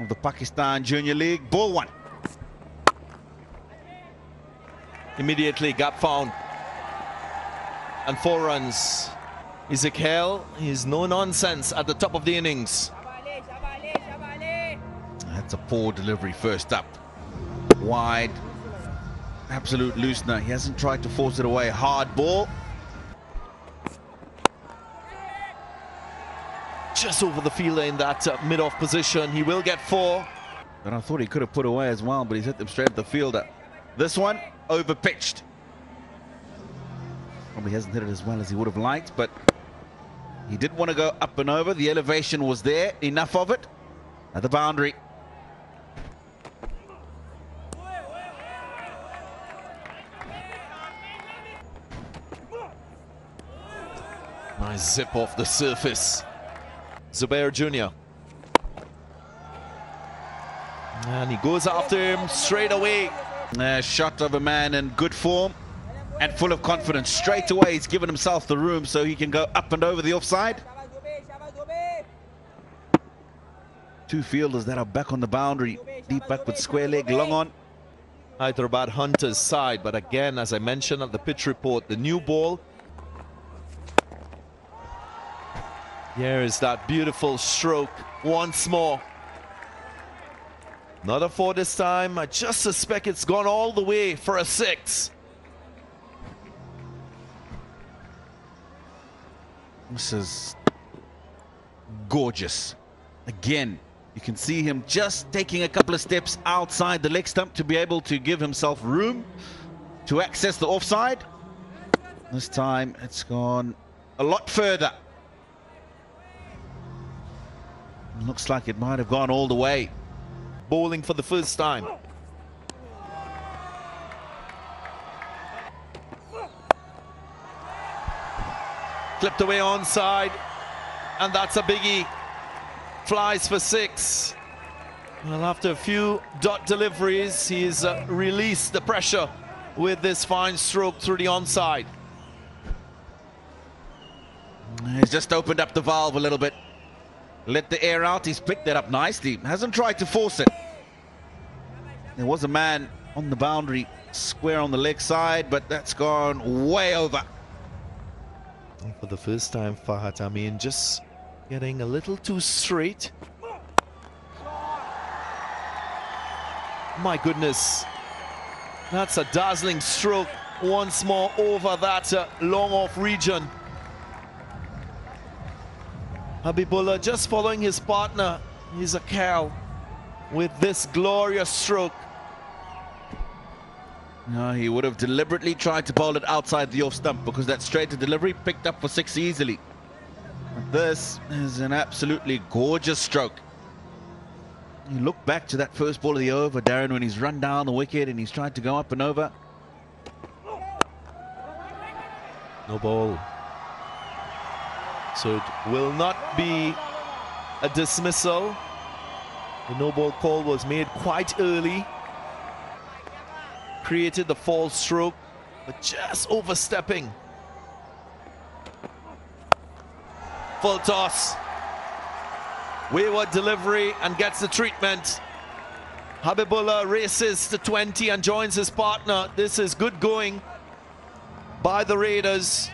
of the Pakistan Junior League. Ball one. Immediately gap found. And four runs. Ezekiel is no nonsense at the top of the innings. That's a poor delivery first up. Wide. Absolute loosener. He hasn't tried to force it away. Hard ball. Just over the fielder in that uh, mid-off position. He will get four. And I thought he could have put away as well, but he's hit them straight at the fielder. This one, over pitched. Probably hasn't hit it as well as he would have liked, but he did want to go up and over. The elevation was there, enough of it. At the boundary. Nice zip off the surface. Zubair Jr. And he goes after him straight away. A shot of a man in good form and full of confidence. Straight away, he's given himself the room so he can go up and over the offside. Two fielders that are back on the boundary. Deep back with square leg, long on. Hyderabad Hunters side, but again, as I mentioned at the pitch report, the new ball. Here is that beautiful stroke once more. Not a four this time. I just suspect it's gone all the way for a six. This is gorgeous. Again, you can see him just taking a couple of steps outside the leg stump to be able to give himself room to access the offside. This time it's gone a lot further. Looks like it might have gone all the way. Bowling for the first time. Clipped away onside. And that's a biggie. Flies for six. Well, after a few dot deliveries, he's uh, released the pressure with this fine stroke through the onside. He's just opened up the valve a little bit. Let the air out. He's picked that up nicely. Hasn't tried to force it. There was a man on the boundary, square on the leg side, but that's gone way over. And for the first time, Fahad Amin just getting a little too straight. My goodness. That's a dazzling stroke once more over that uh, long off region. Habibullah just following his partner, he's a cow, with this glorious stroke. No, he would have deliberately tried to bowl it outside the off stump because that straight to delivery picked up for six easily. This is an absolutely gorgeous stroke. You look back to that first ball of the over, Darren, when he's run down the wicket and he's tried to go up and over. No ball. So it will not be a dismissal. The no ball call was made quite early. Created the false stroke, but just overstepping. Full toss. Wayward delivery and gets the treatment. Habibullah races to 20 and joins his partner. This is good going by the Raiders.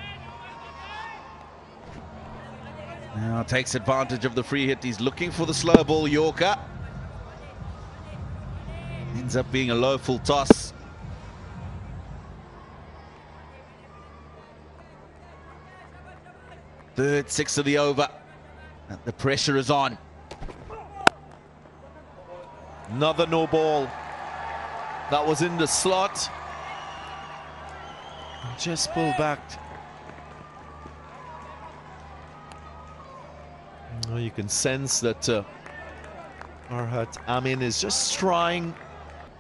Now takes advantage of the free hit. He's looking for the slow ball Yorker. Ends up being a low full toss. Third six of the over. And the pressure is on. Another no ball. That was in the slot. Just pulled back. You can sense that uh, Farhad Amin is just trying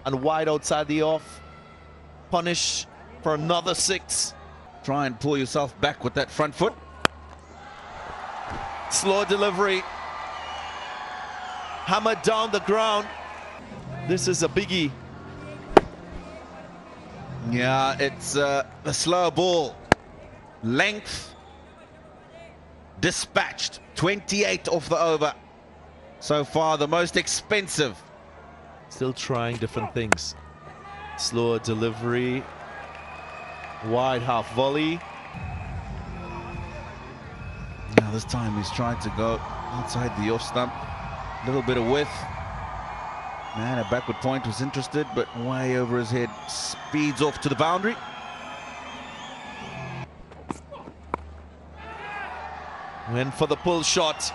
and wide outside the off. Punish for another six. Try and pull yourself back with that front foot. Slow delivery. Hammered down the ground. This is a biggie. Yeah, it's uh, a slow ball. Length. Dispatched. 28 off the over. so far the most expensive. Still trying different things. Slower delivery. Wide half volley. Now this time he's trying to go outside the off stump. A little bit of width. Man, a backward point was interested, but way over his head. Speeds off to the boundary. Went for the pull shot.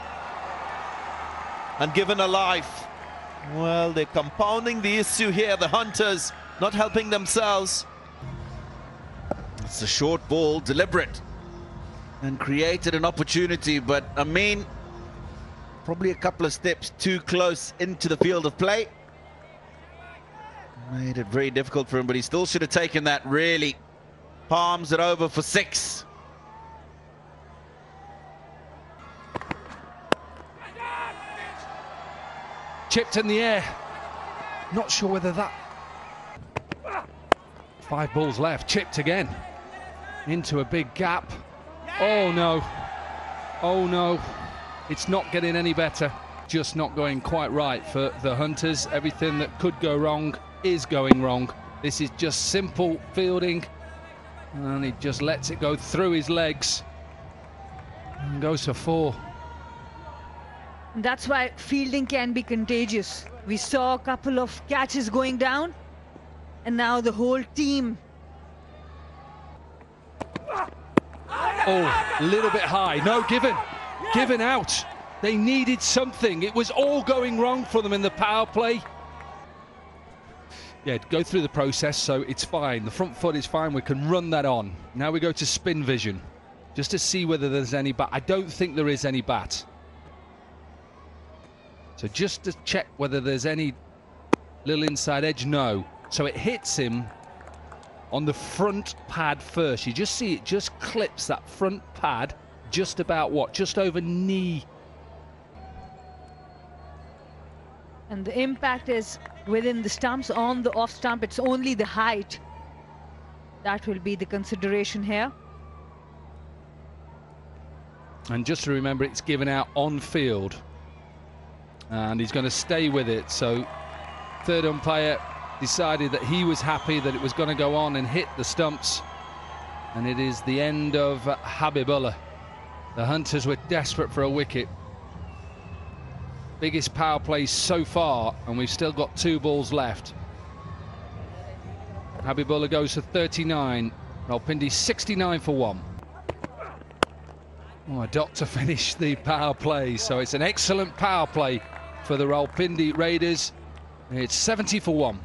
And given a life. Well, they're compounding the issue here. The Hunters not helping themselves. It's a short ball, deliberate. And created an opportunity, but Amin probably a couple of steps too close into the field of play. Made it very difficult for him, but he still should have taken that, really. Palms it over for six. Chipped in the air. Not sure whether that... Five balls left, chipped again. Into a big gap. Oh no. Oh no. It's not getting any better. Just not going quite right for the Hunters. Everything that could go wrong is going wrong. This is just simple fielding. And he just lets it go through his legs. And goes for four. That's why fielding can be contagious. We saw a couple of catches going down, and now the whole team. Oh, a little bit high. No, given. Given out. They needed something. It was all going wrong for them in the power play. Yeah, go through the process, so it's fine. The front foot is fine. We can run that on. Now we go to spin vision, just to see whether there's any bat. I don't think there is any bat. So just to check whether there's any little inside edge, no. So it hits him on the front pad first. You just see it just clips that front pad just about what? Just over knee. And the impact is within the stumps on the off stump. It's only the height. That will be the consideration here. And just to remember, it's given out on field. And he's going to stay with it. So, third umpire decided that he was happy that it was going to go on and hit the stumps. And it is the end of Habibullah. The Hunters were desperate for a wicket. Biggest power play so far, and we've still got two balls left. Habibullah goes for 39. Rawalpindi 69 for one. Oh, a doctor finished the power play, so it's an excellent power play for the Rawalpindi Raiders. It's 70 for one.